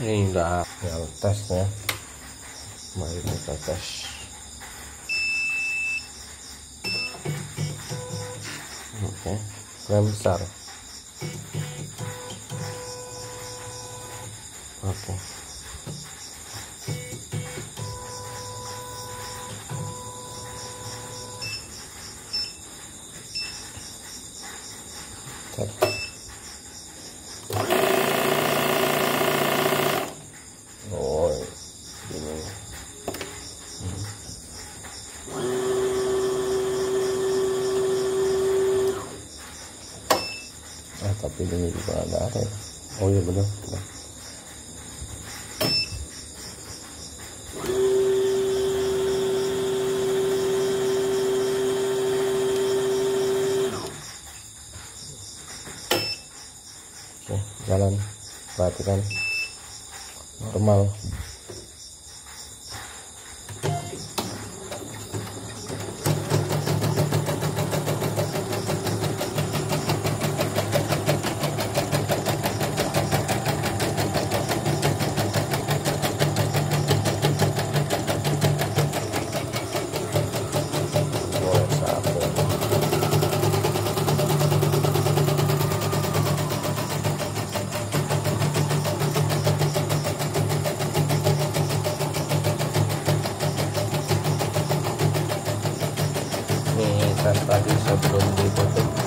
ini udah ya tes ya mari kita tes. Oke rem besar. Oke. Cek oh ini ah tapi ini juga ada ada ya. Oh iya benar benar. oke jalan. Perhatikan. Normal संपादित शब्दों की